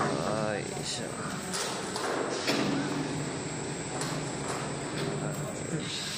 Ay, siya. Ay, siya.